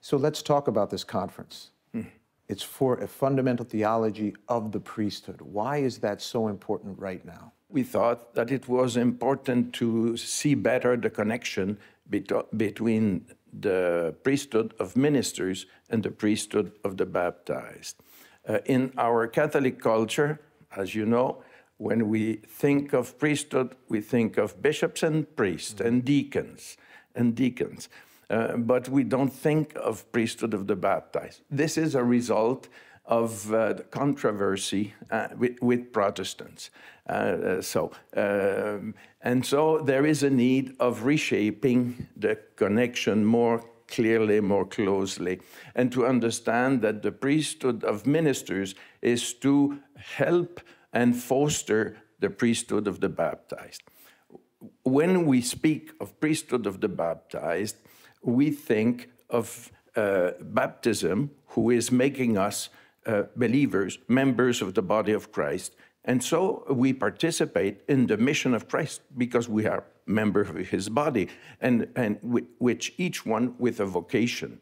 So let's talk about this conference. It's for a fundamental theology of the priesthood. Why is that so important right now? We thought that it was important to see better the connection bet- between the priesthood of ministers and the priesthood of the baptized. Uh, in our Catholic culture, as you know, when we think of priesthood, we think of bishops and priests and deacons and deacons. Uh, but we don't think of priesthood of the baptized. This is a result of uh, the controversy uh, with, with, Protestants. Uh, uh, so, um, and so there is a need of reshaping the connection more clearly, more closely, and to understand that the priesthood of ministers is to help and foster the priesthood of the baptized. When we speak of priesthood of the baptized, we think of uh, baptism, who is making us uh, believers, members of the body of Christ. And so we participate in the mission of Christ because we are members of his body, and, and which each one with a vocation.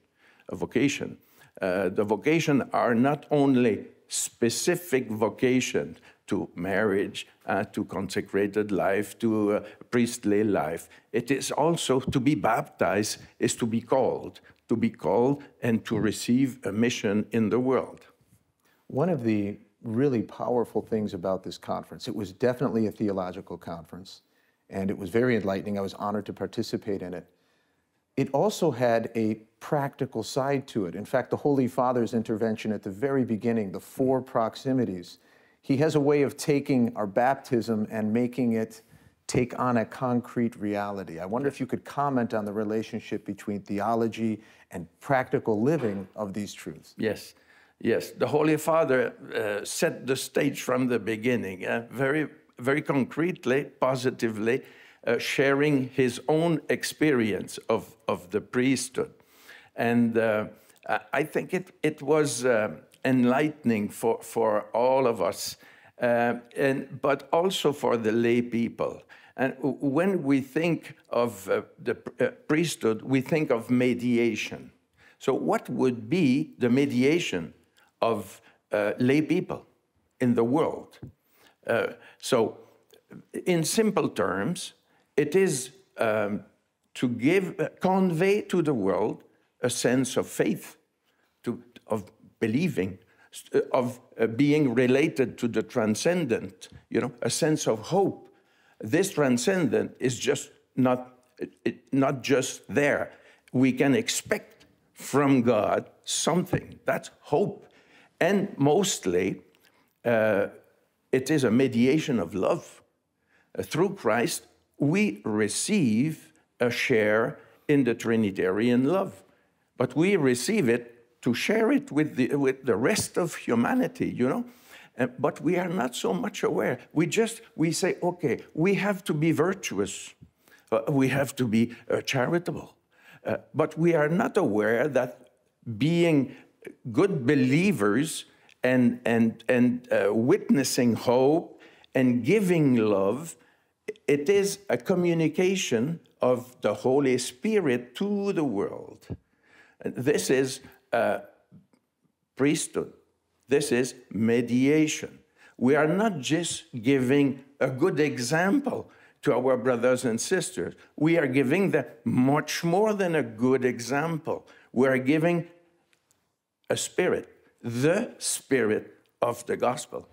A vocation. Uh, the vocation are not only specific vocation to marriage, uh, to consecrated life, to uh, priestly life. It is also to be baptized, is to be called, to be called and to receive a mission in the world. One of the really powerful things about this conference, it was definitely a theological conference, and it was very enlightening. I was honored to participate in it. It also had a practical side to it. In fact, the Holy Father's intervention at the very beginning, the four proximities, he has a way of taking our baptism and making it take on a concrete reality. I wonder if you could comment on the relationship between theology and practical living of these truths. Yes, yes. The Holy Father uh, set the stage from the beginning, uh, very, very concretely, positively, uh, sharing his own experience of, of the priesthood. And uh, I think it, it was uh, enlightening for, for all of us, uh, and, but also for the lay people. And when we think of uh, the uh, priesthood, we think of mediation. So, what would be the mediation of uh, lay people in the world? Uh, so, in simple terms, it is um, to give, convey to the world a sense of faith, to, of believing, uh, of uh, being related to the transcendent, you know, a sense of hope. This transcendent is just not, not just there. We can expect from God something. That's hope. And mostly, uh, it is a mediation of love. Uh, through Christ, we receive a share in the Trinitarian love, but we receive it to share it with the, with the rest of humanity, you know? but we are not so much aware. We just, we say, okay, we have to be virtuous. Uh, we have to be uh, charitable. Uh, but we are not aware that being good believers and, and, and uh, witnessing hope and giving love, it is a communication of the Holy Spirit to the world. This is uh, priesthood. This is mediation. We are not just giving a good example to our brothers and sisters. We are giving them much more than a good example. We are giving a spirit, the spirit of the gospel.